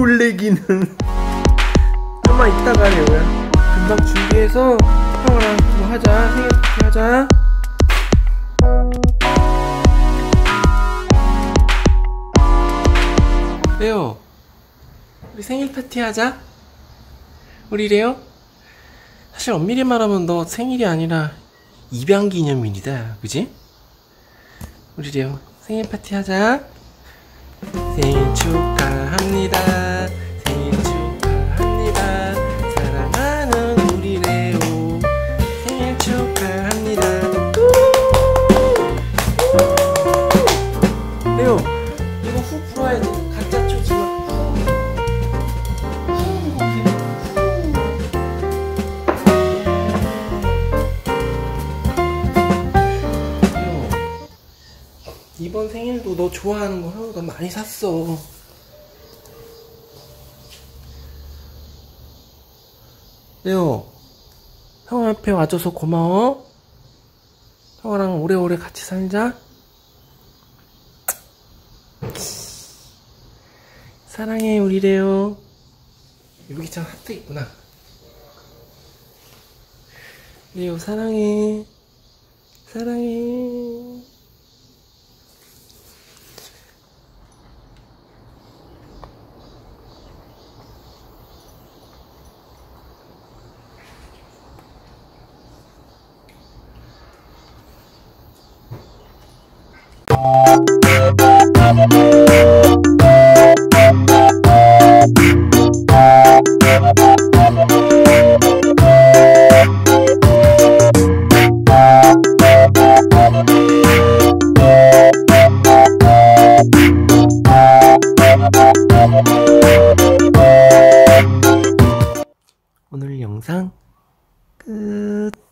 놀래기는. 좀만 이따가 레오야 금방 준비해서 형아랑 뭐 하자. 생일 파티 하자. 레오 우리 생일 파티 하자. 우리 레오 사실 엄밀히 말하면 너 생일이 아니라 입양 기념일이다. 그지? 우리 레오 생일 파티 하자 축하합니다. 레오, 이거 후 불어야지. 가짜 쪼지 마. 레오, 이번 생일도 너 좋아하는 거 형우가 많이 샀어. 레오, 형 앞에 와줘서 고마워. 형아랑 오래오래 같이 살자. 사랑해, 우리 레오. 여기 참 하트 있구나. 레오, 사랑해. 사랑해. 오늘 영상 끝.